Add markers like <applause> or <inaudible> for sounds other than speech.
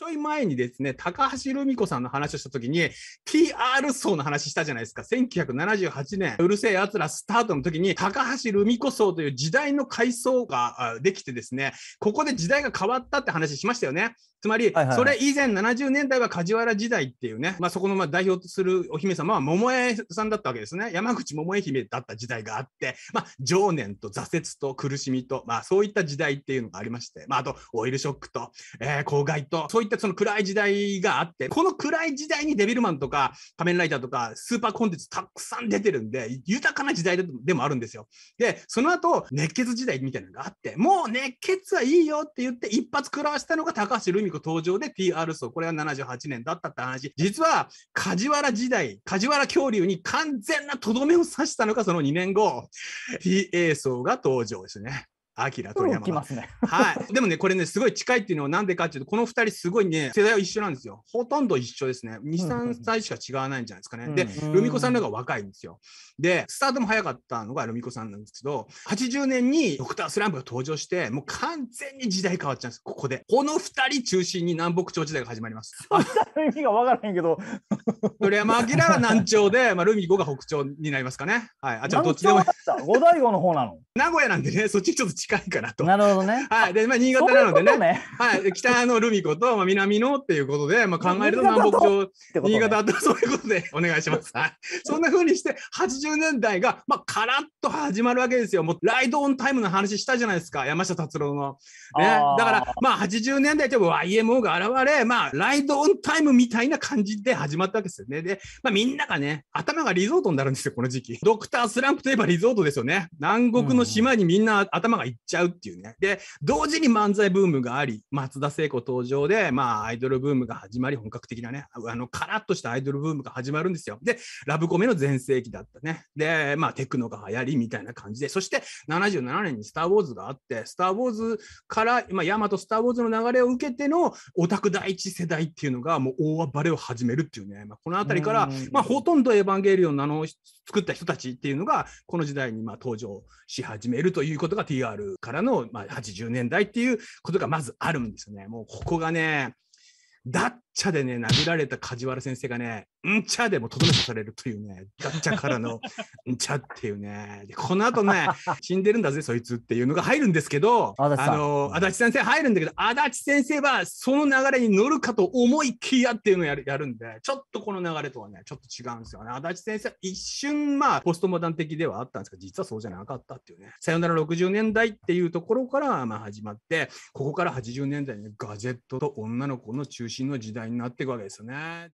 ちょい前にですね、高橋留美子さんの話をしたときに、TR 層の話したじゃないですか。1978年、うるせえ奴らスタートの時に、高橋留美子層という時代の階層ができてですね、ここで時代が変わったって話しましたよね。つまり、それ以前70年代は梶原時代っていうね、まあ、そこのまあ代表とするお姫様は桃江さんだったわけですね。山口桃江姫だった時代があって、まあ、情念と挫折と苦しみと、まあ、そういった時代っていうのがありまして、まあ、あと、オイルショックと、えー、公害と、そういったその暗い時代があって、この暗い時代にデビルマンとか仮面ライダーとかスーパーコンテンツたくさん出てるんで、豊かな時代でもあるんですよ。で、その後、熱血時代みたいなのがあって、もう熱血はいいよって言って一発食らわしたのが高橋留美子登場で PR 層、これが78年だったって話。実は、梶原時代、梶原恐竜に完全なとどめを刺したのがその2年後、PA 層が登場ですね。アキラと山田。ね、はい。でもね、これね、すごい近いっていうのはなんでかっていうと、この2人すごいね、世代は一緒なんですよ。ほとんど一緒ですね。2、3歳しか違わないんじゃないですかね。で、ルミ子さんの方が若いんですよ。で、スタートも早かったのがルミ子さんなんですけど、80年にドクタースランプが登場して、もう完全に時代変わっちゃうんです、ここで。この2人中心に南北朝時代が始まります。<laughs> 意味が分からへんけど。鳥山明が南朝で、まあ、ルミ子が北朝になりますかね。はい。あ、じゃあどっちでも。五大悟の方なの？名古屋なんでね、そっちちょっと近いかなと。なるほどね。<laughs> はい。で、まあ、新潟なのでね。ううねはい。北のルミ子と、まあ、南のっていうことで、まあ、考えると南北朝、新潟と、<laughs> そういうことでお願いします。はい。そんな風にして、80年代が、まあ、カラッと始まるわけですよ。もう、ライドオンタイムの話したじゃないですか。山下達郎の。ね。だから、まあ、80年代と YMO が現れ、まあ、ライドオンタイムみたいな感じで始まったわけですよね。で、まあ、みんながね、頭がリゾートになるんですよ、この時期。ドクタースランプといえばリゾートですよね。南国の島にみんな頭がいっちゃうっていうね。で、同時に漫才ブームがあり、松田聖子登場で、まあ、アイドルブームが始まり、本格的なね、あの、カラッとしたアイドルブームが始まるんですよ。で、ラブコメの全盛期だったね。で、まあ、テクノが流行りみたいな感じで、そして77年にスター・ウォーズがあって、スター・ウォーズから、まあ、ヤマト・スター・ウォーズの流れを受けてのオタク第一世代っていうのが、もう大暴れを始めるっていうね、まあ、この辺りから、まあ、ほとんどエヴァンゲリオンのあの作った人たちっていうのが、この時代にまあ登場し始めるということがルからのまあ80年代っていうことがまずあるんですよね。もうここがね、だっチャでね、殴られた梶原先生がね、んちゃでもとどめされるというね、ガッチャからの <laughs> んちゃっていうね、でこの後ね、<laughs> 死んでるんだぜ、そいつっていうのが入るんですけど、あの、足立先生入るんだけど、足立先生はその流れに乗るかと思いきやっていうのをやるやるんで、ちょっとこの流れとはね、ちょっと違うんですよね。足立先生、一瞬、まあ、ポストモダン的ではあったんですけど、実はそうじゃなかったっていうね、さよなら60年代っていうところから、まあ、始まって、ここから80年代にガジェットと女の子の中心の時代になっていくわけですよね。